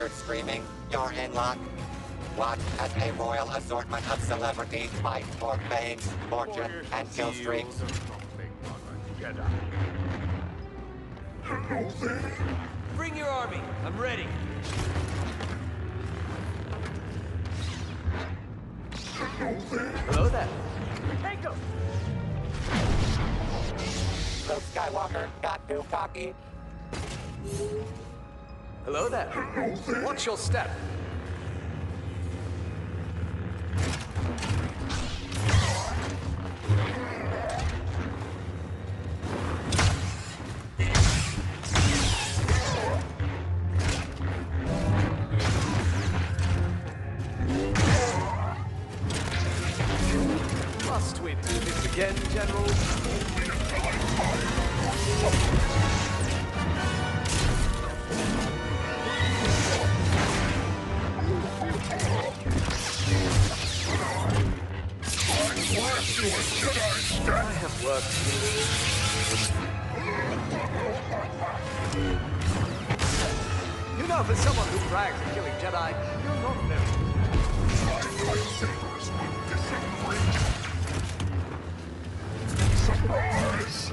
You're screaming, you're in luck. Watch as a royal assortment of celebrities fight for fame, fortune, and kill streaks. Hello there. Bring your army. I'm ready. Hello there. Hello there. Take him! Luke Skywalker got too cocky. Hello there. Watch your step. I have work to. You know, for someone who brags of killing Jedi, you're not very My lightsabers disagree. Surprise!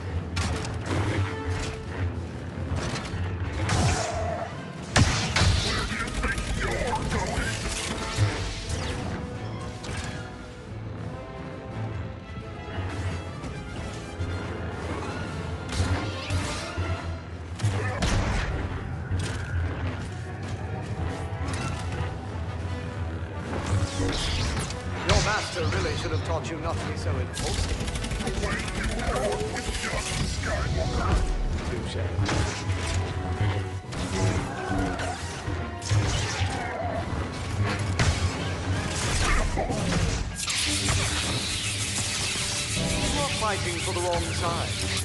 Should have taught you not to be so impulsive. You're fighting for the wrong side.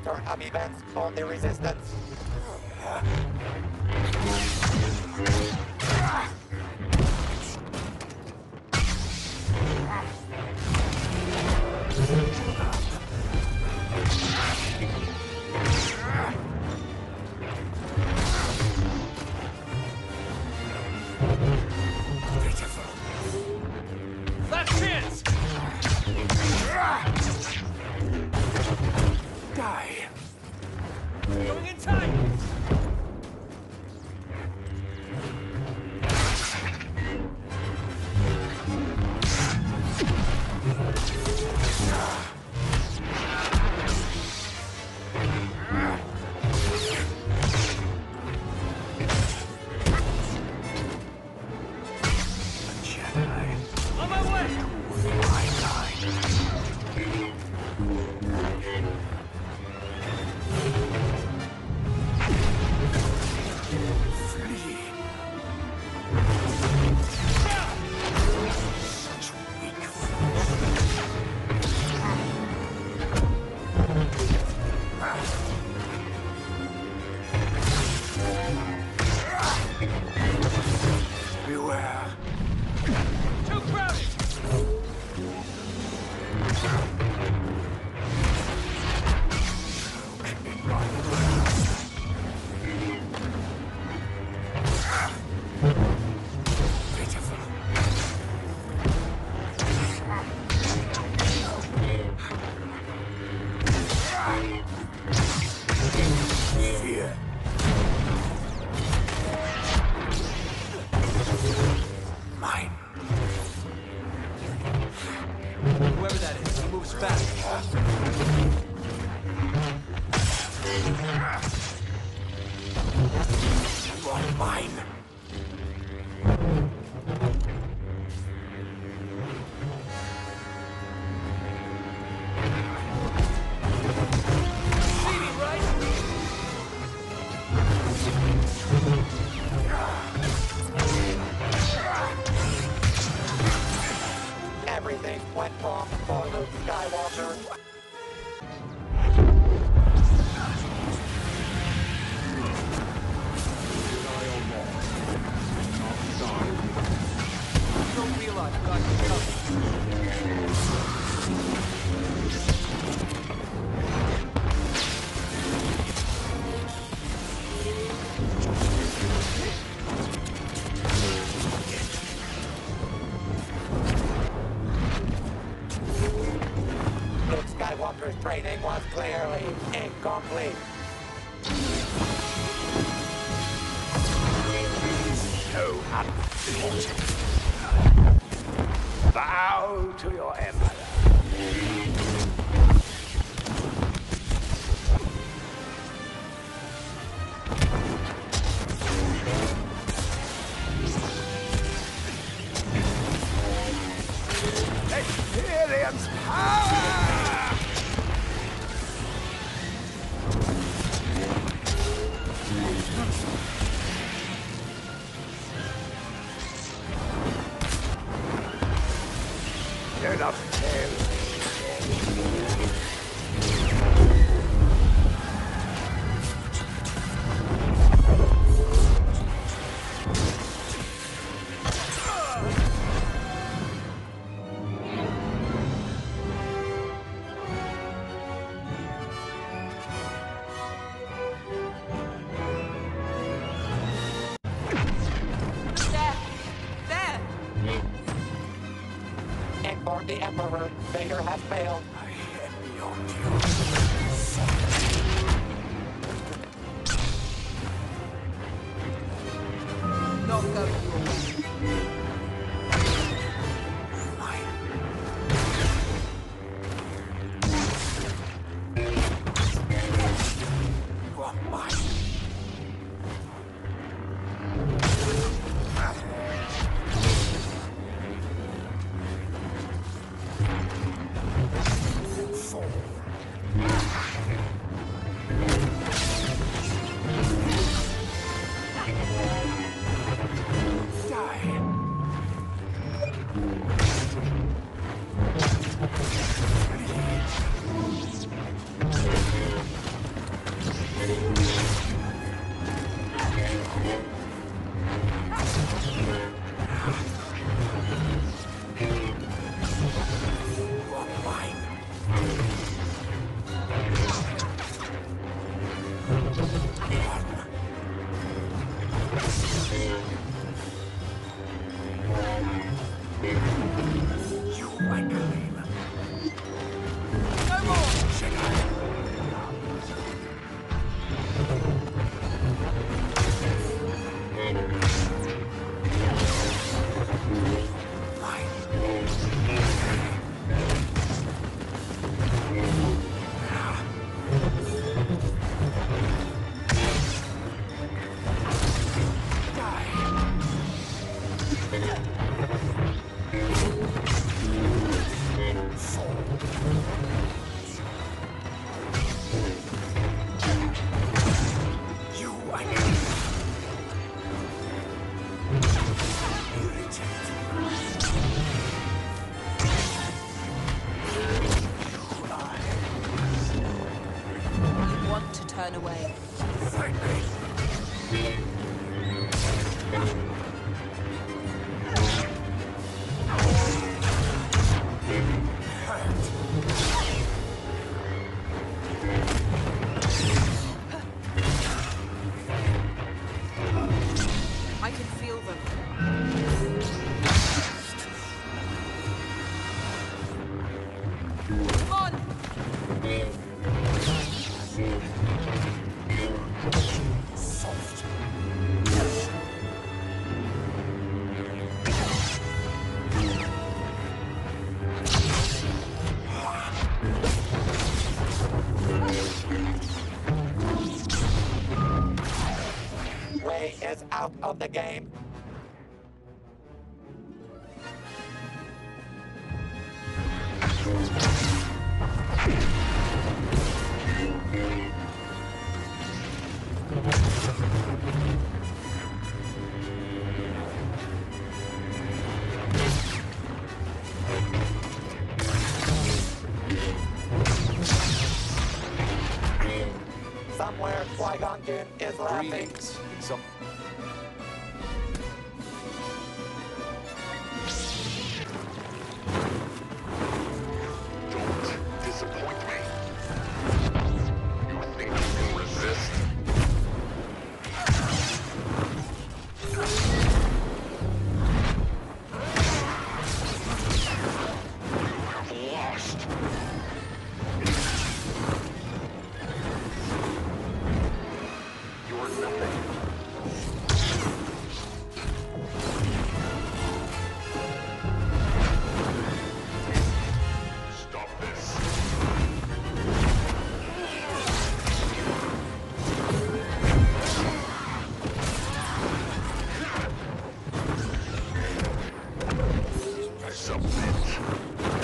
turn of events for the Resistance. Oh, mine. Whoever that is, he moves fast. You are mine. Everything went wrong for Luke Skywalker. Don't realize Skywalker's training was clearly incomplete. So unfortunate. Bow to your emperor. The Emperor, Vader has failed. I am beyond you. Away. of the game. Somewhere Qui-Gon Jinn is laughing. Greetings. Some I submit.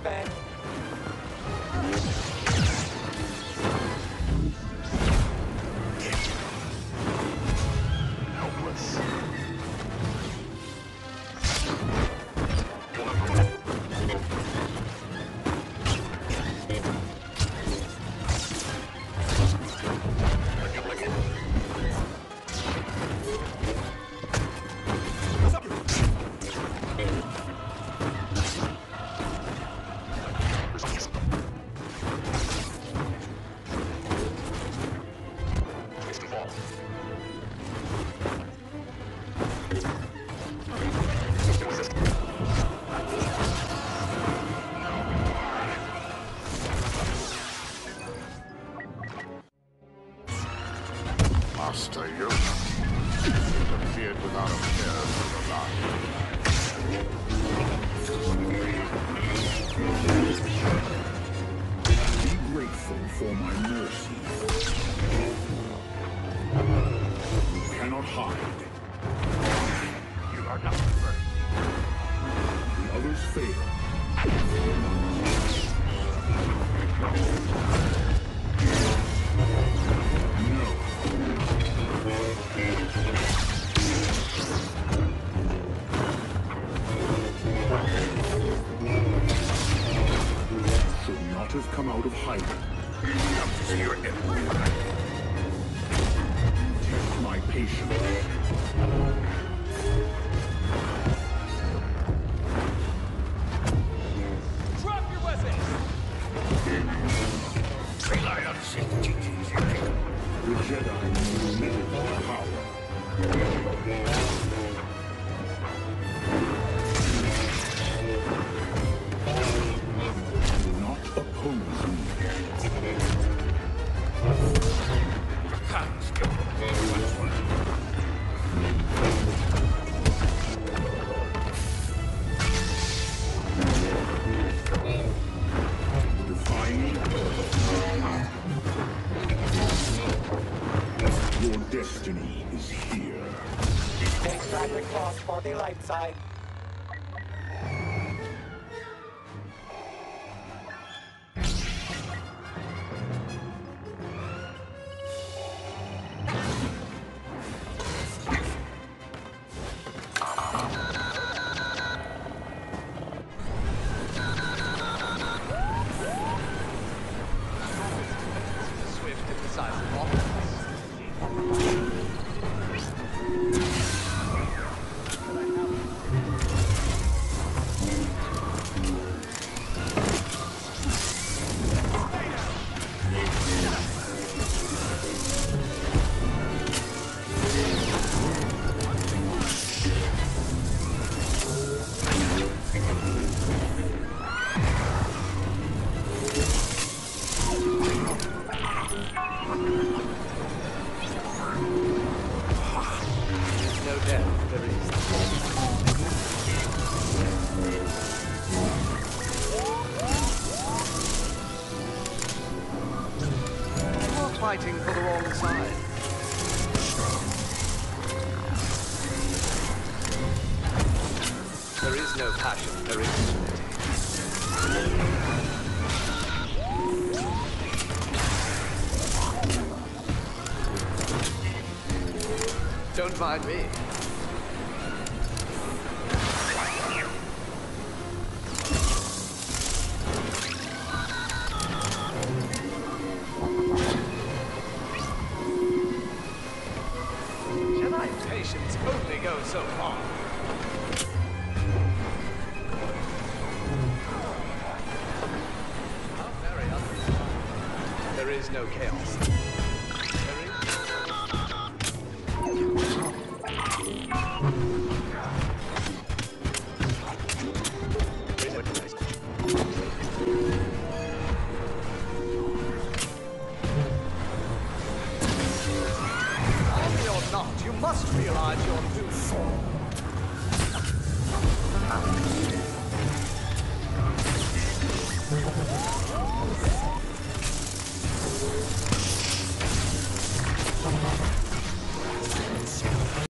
leave. hide. You are not the first. The others failed. ちょっと待って。outside. Don't mind me.